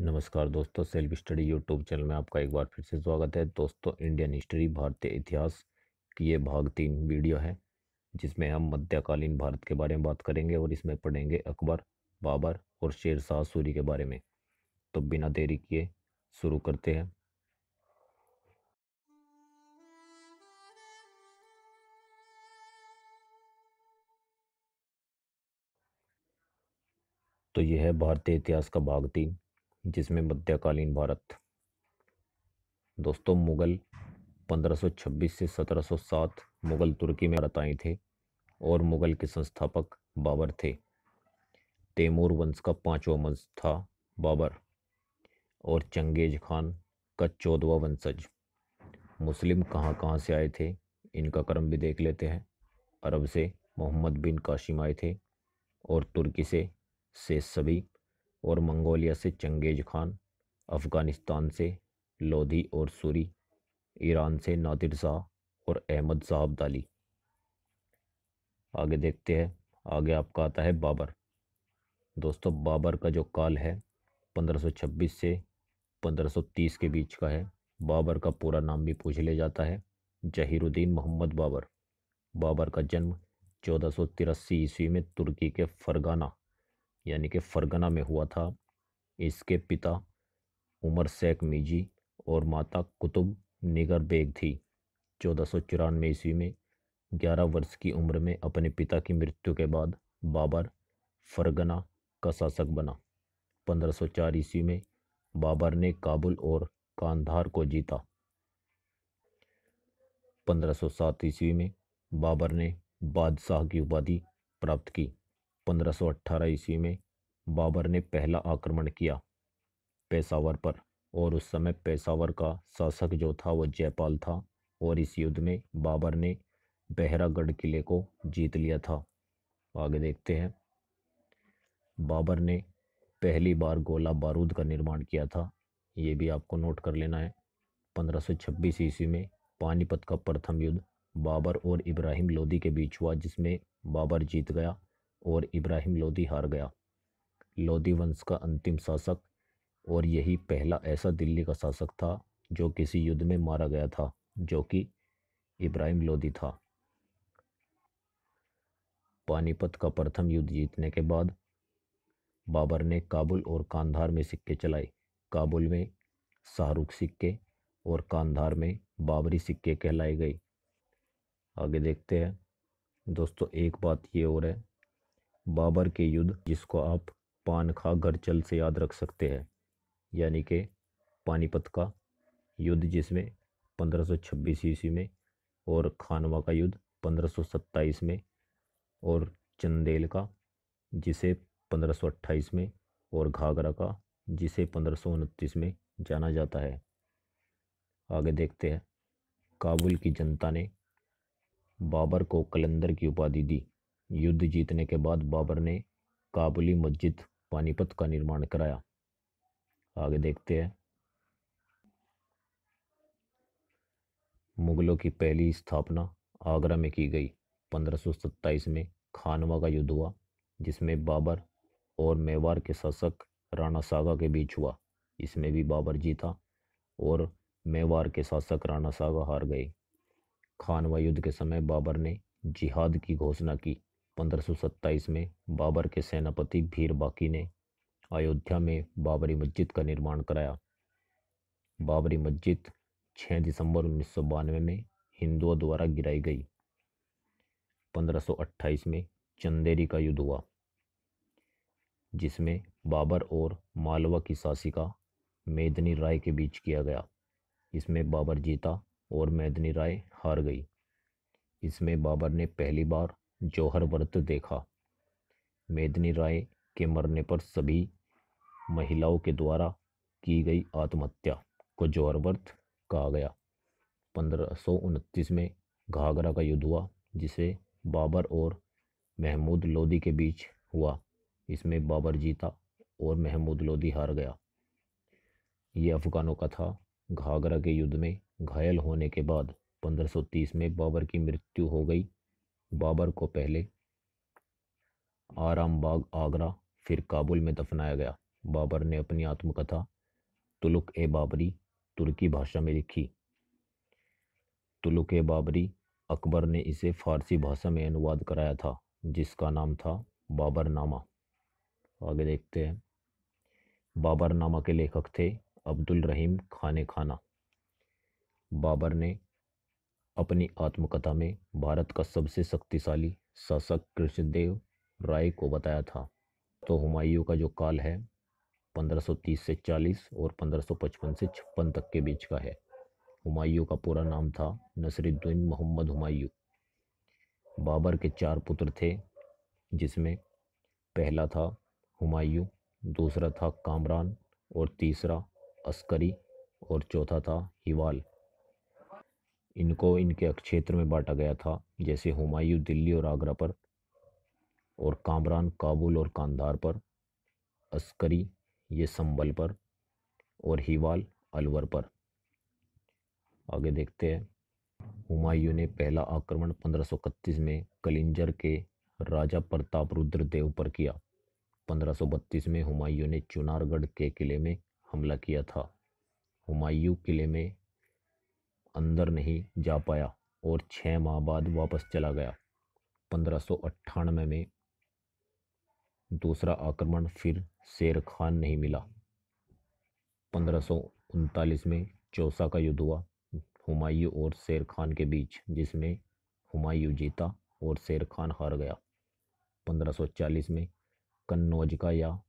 नमस्कार दोस्तों, self study YouTube channel में आपका एक बार फिर से स्वागत है। दोस्तों, इंडियन हिस्ट्री, भारतीय इतिहास की ये भाग तीन वीडियो है, जिसमें हम मध्यकालीन भारत के बारे में बात करेंगे और इसमें पढ़ेंगे अकबर, बाबर और शेर शाह सूरी के बारे में। तो बिना देरी किए शुरू करते हैं। तो यह है भारतीय इतिहास का भाग तीन। जिसमें मध्यकालीन भारत। दोस्तों, मुगल 1526 से 1707 मुगल तुर्की में भारत आए थे और मुगल के संस्थापक बाबर थे। तैमूर वंश का पांचवा वंश था बाबर और चंगेज खान का चौदवा वंशज। मुस्लिम कहाँ कहाँ से आए थे, इनका क्रम भी देख लेते हैं। अरब से मोहम्मद बिन काशिम आए थे और तुर्की से से सभी और मंगोलिया से चंगेज खान, अफ़गानिस्तान से लोधी और सूरी, ईरान से नादिर शाह और अहमद साहब दाली। आगे देखते हैं, आगे आपका आता है बाबर। दोस्तों, बाबर का जो काल है 1526 से 1530 के बीच का है। बाबर का पूरा नाम भी पूछ लिया जाता है, जहीरुद्दीन मोहम्मद बाबर। बाबर का जन्म चौदह ईस्वी में तुर्की के फरगाना यानी कि फरगना में हुआ था। इसके पिता उमर शेख मीजी और माता कुतुब निगर बेग थी। चौदह सौ चौरानवे ईस्वी में ग्यारह वर्ष की उम्र में अपने पिता की मृत्यु के बाद बाबर फरगना का शासक बना। पंद्रह सौ चार ईस्वी में बाबर ने काबुल और कांधार को जीता। पंद्रह सौ सात ईस्वी में बाबर ने बादशाह की उपाधि प्राप्त की। 1518 ईस्वी में बाबर ने पहला आक्रमण किया पेशावर पर और उस समय पेशावर का शासक जो था वो जयपाल था और इस युद्ध में बाबर ने बहरागढ़ किले को जीत लिया था। आगे देखते हैं। बाबर ने पहली बार गोला बारूद का निर्माण किया था। ये भी आपको नोट कर लेना है। 1526 ईस्वी में पानीपत का प्रथम युद्ध बाबर और इब्राहिम लोदी के बीच हुआ, जिसमें बाबर जीत गया और इब्राहिम लोदी हार गया। लोदी वंश का अंतिम शासक और यही पहला ऐसा दिल्ली का शासक था जो किसी युद्ध में मारा गया था, जो कि इब्राहिम लोदी था। पानीपत का प्रथम युद्ध जीतने के बाद बाबर ने काबुल और कांधार में सिक्के चलाए। काबुल में शाहरुख सिक्के और कांधार में बाबरी सिक्के कहलाए गए। आगे देखते हैं। दोस्तों, एक बात ये और है बाबर के युद्ध, जिसको आप पान खा घर चल से याद रख सकते हैं, यानी कि पानीपत का युद्ध जिसमें 1526 ईस्वी में और खानवा का युद्ध 1527 में और चंदेल का, जिसे 1528 में और घाघरा का, जिसे पंद्रह में जाना जाता है। आगे देखते हैं। काबुल की जनता ने बाबर को कलंदर की उपाधि दी। युद्ध जीतने के बाद बाबर ने काबुली मस्जिद पानीपत का निर्माण कराया। आगे देखते हैं। मुगलों की पहली स्थापना आगरा में की गई। 1527 में खानवा का युद्ध हुआ, जिसमें बाबर और मेवाड़ के शासक राणा सागा के बीच हुआ। इसमें भी बाबर जीता और मेवाड़ के शासक राणा सागा हार गए। खानवा युद्ध के समय बाबर ने जिहाद की घोषणा की। 1527 में बाबर के सेनापति भीर बाकी ने अयोध्या में बाबरी मस्जिद का निर्माण कराया। बाबरी मस्जिद 6 दिसंबर उन्नीस में हिंदुओं द्वारा गिराई गई। 1528 में चंदेरी का युद्ध हुआ, जिसमें बाबर और मालवा की शासिका मेदनी राय के बीच किया गया। इसमें बाबर जीता और मेदनी राय हार गई। इसमें बाबर ने पहली बार जौहर व्रत देखा। मेदनी राय के मरने पर सभी महिलाओं के द्वारा की गई आत्महत्या को जौहर व्रत कहा गया। पंद्रह में घाघरा का युद्ध हुआ, जिसे बाबर और महमूद लोदी के बीच हुआ। इसमें बाबर जीता और महमूद लोदी हार गया। ये अफगानों का था। घाघरा के युद्ध में घायल होने के बाद 1530 में बाबर की मृत्यु हो गई। बाबर को पहले आराम बाग आगरा, फिर काबुल में दफनाया गया। बाबर ने अपनी आत्मकथा, तुलुक ए बाबरी, तुर्की भाषा में लिखी। तुलुक ए बाबरी, अकबर ने इसे फारसी भाषा में अनुवाद कराया था, जिसका नाम था बाबरनामा। आगे देखते हैं। बाबरनामा के लेखक थे अब्दुल रहीम खाने खाना। बाबर ने अपनी आत्मकथा में भारत का सबसे शक्तिशाली शासक कृष्णदेव राय को बताया था। तो हुमायूं का जो काल है 1530 से 40 और 1555 से छप्पन तक के बीच का है। हुमायूं का पूरा नाम था नसरुद्दीन मोहम्मद हुमायूं। बाबर के चार पुत्र थे, जिसमें पहला था हुमायूं, दूसरा था कामरान और तीसरा अस्करी और चौथा था हिवाल। इनको, इनके क्षेत्र में बांटा गया था, जैसे हुमायूं दिल्ली और आगरा पर और कामरान काबुल और कांधार पर, अस्करी, ये संबल पर और हिवाल, अलवर पर। आगे देखते हैं। हुमायूं ने पहला आक्रमण 1531 में कलिंजर के राजा प्रताप रुद्र देव पर किया। 1532 में हुमायूं ने चुनारगढ़ के किले में हमला किया था। हुमायूं किले में अंदर नहीं जा पाया और छः माह बाद वापस चला गया। पंद्रह में दूसरा आक्रमण फिर शेर खान नहीं मिला। पंद्रह में चौसा का युद्ध हुआ। हुमायूं और शेर खान के बीच, जिसमें हुमायूं जीता और शेर खान हार गया। 1540 में कन्नौज का या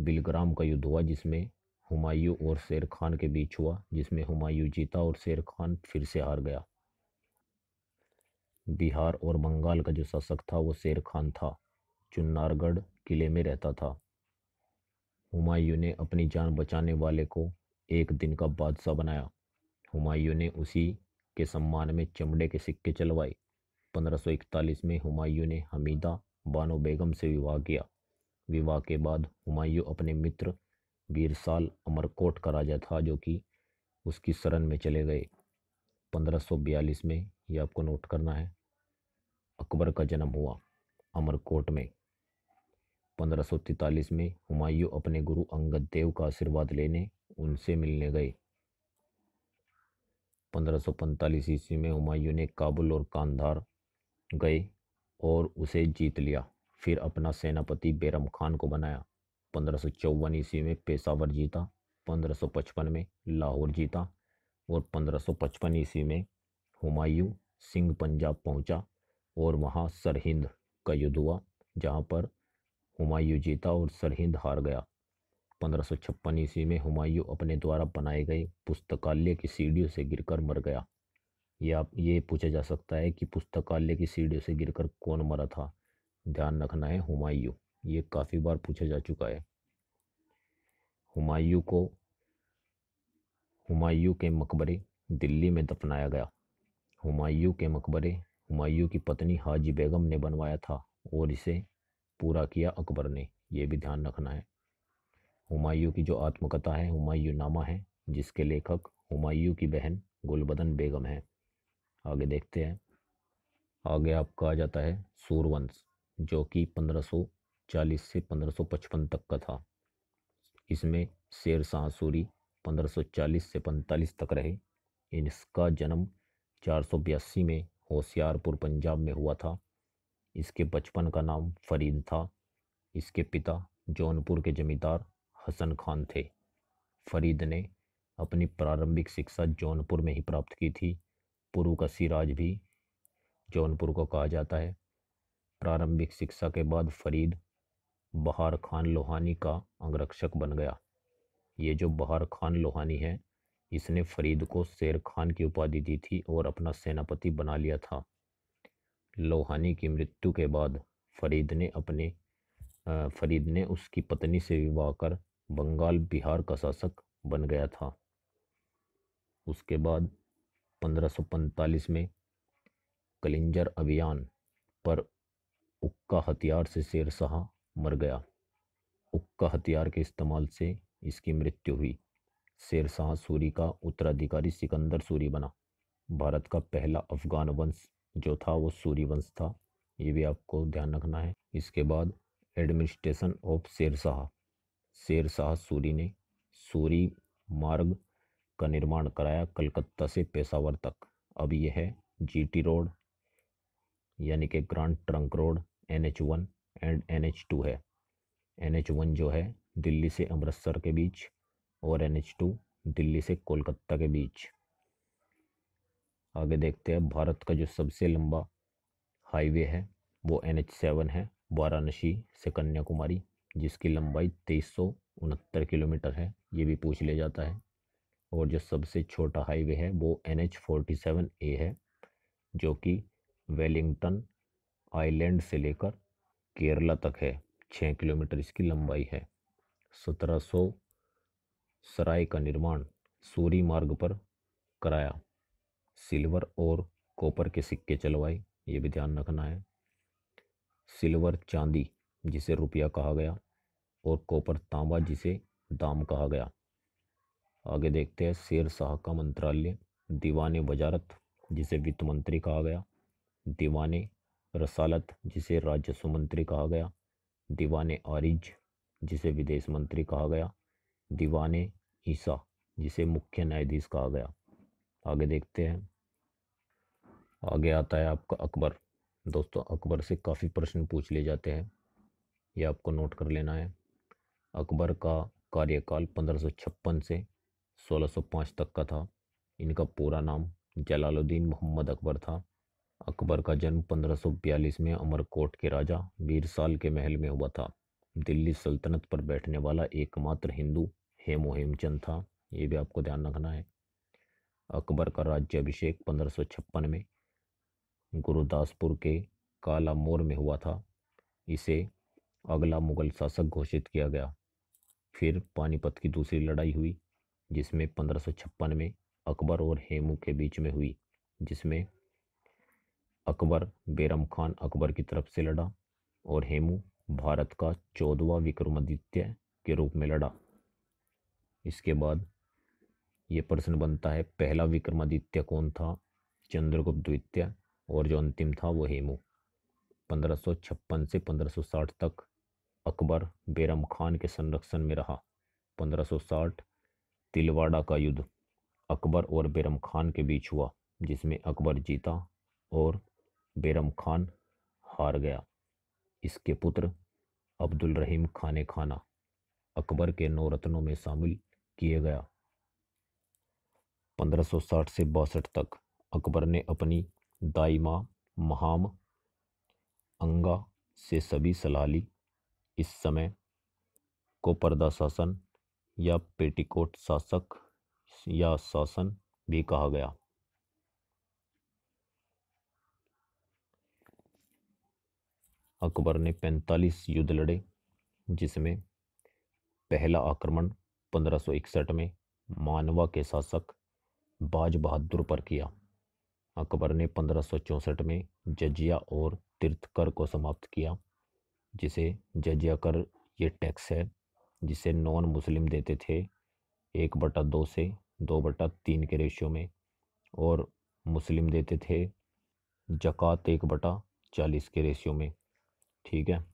बिलग्राम का युद्ध हुआ, जिसमें हुमायूं और शेर खान के बीच हुआ, जिसमें हुमायूं जीता और शेर खान फिर से हार गया। बिहार और बंगाल का जो शासक था, वो शेर खान था। चुन्नारगढ़ किले में रहता था। हुमायूं ने अपनी जान बचाने वाले को एक दिन का बादशाह बनाया। हुमायूं ने उसी के सम्मान में चमड़े के सिक्के चलवाए। 1541 में हुमायूं ने हमीदा बानो बेगम से विवाह किया। विवाह के बाद हुमायूं अपने मित्र बीरसाल अमरकोट का राजा था, जो कि उसकी शरण में चले गए। 1542 में यह आपको नोट करना है। अकबर का जन्म हुआ अमरकोट में। 1543 में हुमायूं अपने गुरु अंगद देव का आशीर्वाद लेने उनसे मिलने गए। 1545 ईस्वी में हुमायूं ने काबुल और कांधार गए और उसे जीत लिया। फिर अपना सेनापति बेरम खान को बनाया। पंद्रह ईस्वी में पेशावर जीता, पंद्रह सौ पचपन में लाहौर जीता और पंद्रह सौ पचपन ईस्वी में हुमायूं सिंह पंजाब पहुँचा और वहाँ सरहिंद का युद्ध हुआ, जहाँ पर हुमायूं जीता और सरहिंद हार गया। पंद्रह सौ छप्पन ईस्वी में हुमायूं अपने द्वारा बनाए गए पुस्तकालय की सीढ़ियों से गिरकर मर गया। ये ये पूछा जा सकता है कि पुस्तकालय की सीढ़ियों से गिरकर कौन मरा था? ध्यान रखना है हुमायूं। ये काफ़ी बार पूछा जा चुका है। हुमायूं को, हुमायूं के मकबरे दिल्ली में दफनाया गया। हुमायूं के मकबरे, हुमायूं की पत्नी हाजी बेगम ने बनवाया था और इसे पूरा किया अकबर ने यह भी ध्यान रखना है। हुमायूं की जो आत्मकथा है, हुमायूं नामा है, जिसके लेखक हुमायूं की बहन गुलबदन बेगम है। आगे देखते हैं। आगे आपका आ जाता है सूरवंश, जो कि 1540 से 1555 तक का था। इसमें शेर शाह सूरी 1540 से 45 तक रहे। इसका जन्म चार सौ बयासी में होशियारपुर, पंजाब में हुआ था। इसके बचपन का नाम फरीद था। इसके पिता जौनपुर के जमींदार हसन खान थे। फरीद ने अपनी प्रारंभिक शिक्षा जौनपुर में ही प्राप्त की थी। पूर्व का सिराज भी जौनपुर को कहा जाता है। प्रारंभिक शिक्षा के बाद फरीद बहार खान लोहानी का अंगरक्षक बन गया। ये जो बहार खान लोहानी है, इसने फरीद को शेर खान की उपाधि दी थी और अपना सेनापति बना लिया था। लोहानी की मृत्यु के बाद फरीद ने अपने फरीद ने उसकी पत्नी से विवाह कर बंगाल बिहार का शासक बन गया था। उसके बाद 1545 में कलिंजर अभियान पर उक्का हथियार से शेर शाह मर गया। उक्का हथियार के इस्तेमाल से इसकी मृत्यु हुई। शेरशाह सूरी का उत्तराधिकारी सिकंदर सूरी बना। भारत का पहला अफगान वंश जो था, वो सूरी वंश था। ये भी आपको ध्यान रखना है। इसके बाद एडमिनिस्ट्रेशन ऑफ़ शेरशाह। शेरशाह सूरी ने सूरी मार्ग का निर्माण कराया कलकत्ता से पेशावर तक। अब यह है जीटी रोड, यानी कि Grand Trunk Road, N H one and N H two है। एन एच वन जो है, दिल्ली से अमृतसर के बीच और एन एच टू दिल्ली से कोलकाता के बीच। आगे देखते हैं, भारत का जो सबसे लंबा हाईवे है, वो एन एच सेवन है, वाराणसी से कन्याकुमारी, जिसकी लंबाई तेईस सौ उनहत्तर किलोमीटर है, ये भी पूछ लिया जाता है। और जो सबसे छोटा हाईवे है, वो N H forty seven A है, जो कि वेलिंगटन आइलैंड से लेकर केरला तक है छः किलोमीटर इसकी लंबाई है। सत्रह सौ सराय का निर्माण सूरी मार्ग पर कराया। सिल्वर और कॉपर के सिक्के चलवाए, ये भी ध्यान रखना है। सिल्वर चांदी, जिसे रुपया कहा गया, और कॉपर तांबा, जिसे दाम कहा गया। आगे देखते हैं, शेर शाह का मंत्रालय, दीवाने वजारत, जिसे वित्त मंत्री कहा गया। दीवाने रसालत, जिसे राजस्व मंत्री कहा गया। दीवाने आरिज, जिसे विदेश मंत्री कहा गया। दीवाने ईसा, जिसे मुख्य न्यायाधीश कहा गया। आगे देखते हैं। आगे आता है आपका अकबर। दोस्तों, अकबर से काफ़ी प्रश्न पूछ लिए जाते हैं। ये आपको नोट कर लेना है। अकबर का कार्यकाल 1556 से 1605 तक का था। इनका पूरा नाम जलालुद्दीन मोहम्मद अकबर था। अकबर का जन्म 1542 में अमरकोट के राजा वीरसाल के महल में हुआ था। दिल्ली सल्तनत पर बैठने वाला एकमात्र हिंदू हेमो हेमचंद था, ये भी आपको ध्यान रखना है। अकबर का राज्याभिषेक 1556 में गुरुदासपुर के काला मोर में हुआ था। इसे अगला मुगल शासक घोषित किया गया। फिर पानीपत की दूसरी लड़ाई हुई, जिसमें 1556 में अकबर और हेमू के बीच में हुई, जिसमें अकबर, बेरम खान अकबर की तरफ़ से लड़ा और हेमू भारत का चौदवा विक्रमादित्य के रूप में लड़ा। इसके बाद ये प्रश्न बनता है, पहला विक्रमादित्य कौन था? चंद्रगुप्त द्वितीय और जो अंतिम था वो हेमू। 1556 से 1560 तक अकबर बेरम खान के संरक्षण में रहा। 1560 तिलवाड़ा का युद्ध अकबर और बेरम खान के बीच हुआ, जिसमें अकबर जीता और बेरम खान हार गया। इसके पुत्र अब्दुल रहीम खाने खाना अकबर के नौ रत्नों में शामिल किए गया। 1560 से बासठ तक अकबर ने अपनी दाई माँ महाम अंगा से सभी सलाह ली इस समय को पर्दा शासन या पेटिकोट शासक या शासन भी कहा गया। अकबर ने 45 युद्ध लड़े, जिसमें पहला आक्रमण 1561 में मानवा के शासक बाज बहादुर पर किया। अकबर ने 1564 में जजिया और तीर्थकर को समाप्त किया, जिसे जजिया कर ये टैक्स है, जिसे नॉन मुस्लिम देते थे, एक बटा दो से दो बटा तीन के रेशियो में, और मुस्लिम देते थे, जक़ात एक बटा चालीस के रेशियो में। ठीक है।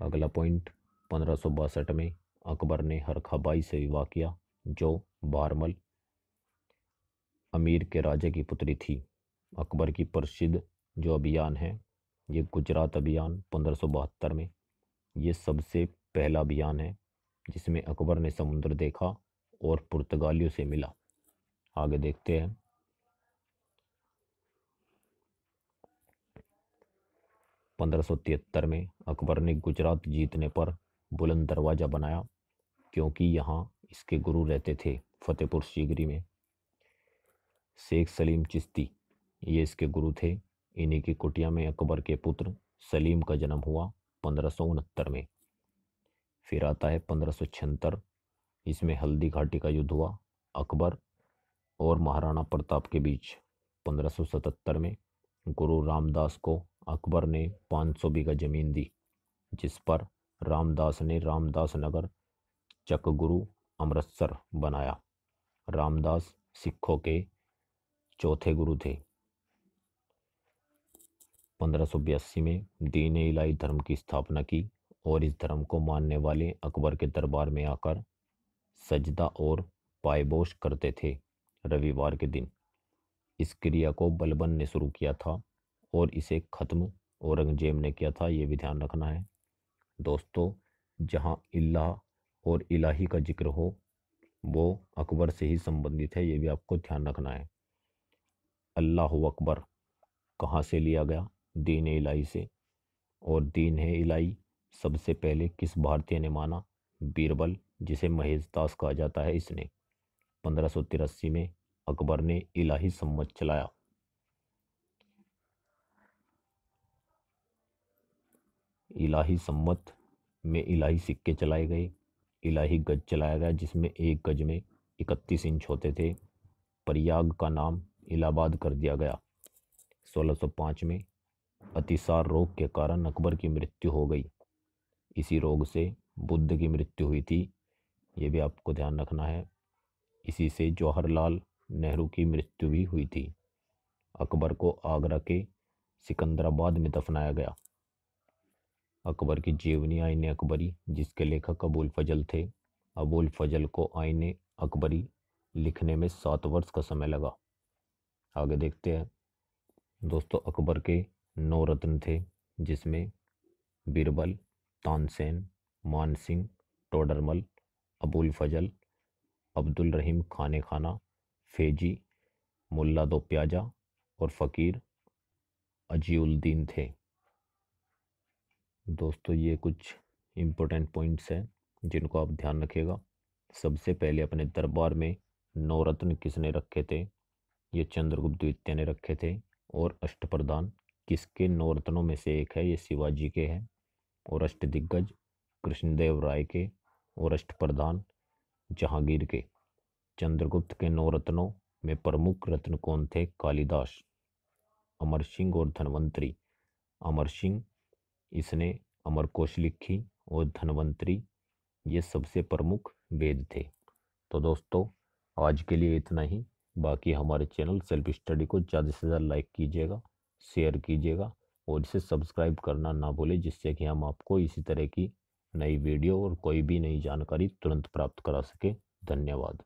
अगला पॉइंट पंद्रह में अकबर ने हरखाबाई से विवाह किया, जो बारमल अमीर के राजा की पुत्री थी। अकबर की प्रसिद्ध जो अभियान है, ये गुजरात अभियान पंद्रह में, ये सबसे पहला अभियान है, जिसमें अकबर ने समुद्र देखा और पुर्तगालियों से मिला। आगे देखते हैं। पंद्रह में अकबर ने गुजरात जीतने पर बुलंद दरवाज़ा बनाया, क्योंकि यहाँ इसके गुरु रहते थे फतेहपुर सीगरी में। शेख सलीम चिश्ती, ये इसके गुरु थे। इन्हीं की कुटिया में अकबर के पुत्र सलीम का जन्म हुआ पंद्रह में। फिर आता है पंद्रह इसमें हल्दी घाटी का युद्ध हुआ अकबर और महाराणा प्रताप के बीच। 1577 में गुरु रामदास को अकबर ने 500 बीघा ज़मीन दी, जिस पर रामदास ने रामदास नगर चकगुरु अमृतसर बनाया। रामदास सिखों के चौथे गुरु थे। पंद्रह में दीन इलाई धर्म की स्थापना की और इस धर्म को मानने वाले अकबर के दरबार में आकर सजदा और पायबोश करते थे। रविवार के दिन इस क्रिया को बलबन ने शुरू किया था। और इसे ख़त्म औरंगज़ेब ने किया था, ये भी ध्यान रखना है। दोस्तों, जहाँ इल्लाह और इलाही का ज़िक्र हो, वो अकबर से ही संबंधित है, ये भी आपको ध्यान रखना है। अल्लाह अकबर कहाँ से लिया गया? दीन इलाही से। और दीन है इलाही सबसे पहले किस भारतीय ने माना? बीरबल, जिसे महेश दास कहा जाता है इसने। पंद्रह में अकबर ने इलाही सम्मत चलाया। इलाही सम्मत में इलाही सिक्के चलाए गए। इलाही गज चलाया गया, जिसमें एक गज में इकतीस इंच होते थे। प्रयाग का नाम इलाहाबाद कर दिया गया। 1605 में अतिसार रोग के कारण अकबर की मृत्यु हो गई। इसी रोग से बुद्ध की मृत्यु हुई थी। ये भी आपको ध्यान रखना है। इसी से जवाहरलाल नेहरू की मृत्यु भी हुई थी। अकबर को आगरा के सिकंदराबाद में दफनाया गया। अकबर की जीवनी आइन अकबरी, जिसके लेखक अबुल फजल थे। अबुल फजल को आइन अकबरी लिखने में सात वर्ष का समय लगा। आगे देखते हैं। दोस्तों, अकबर के नौ रत्न थे, जिसमें बीरबल, तानसेन, मानसिंह, टोडरमल, अबुल फजल, अब्दुल रहीम खाने खाना फेजी, मुल्ला दो प्याजा और फ़कीर अजीउद्दीन थे। दोस्तों, ये कुछ इम्पोर्टेंट पॉइंट्स हैं, जिनको आप ध्यान रखिएगा। सबसे पहले अपने दरबार में नवरत्न किसने रखे थे? ये चंद्रगुप्त द्वितीय ने रखे थे। और अष्टप्रधान, किसके नवरत्नों में से एक है? ये शिवाजी के हैं। और अष्ट दिग्गज कृष्णदेव राय के। और अष्टप्रधान, जहांगीर के। चंद्रगुप्त के नौ रत्नों में प्रमुख रत्न कौन थे? कालिदास, अमर सिंह और धनवंतरी। अमर सिंह इसने अमर कोश लिखी और धनवंतरी ये सबसे प्रमुख वेद थे। तो दोस्तों, आज के लिए इतना ही। बाकी हमारे चैनल सेल्फ स्टडी को ज़्यादा से ज़्यादा लाइक कीजिएगा, शेयर कीजिएगा और इसे सब्सक्राइब करना ना भूलें, जिससे कि हम आपको इसी तरह की नई वीडियो और कोई भी नई जानकारी तुरंत प्राप्त करा सके। धन्यवाद।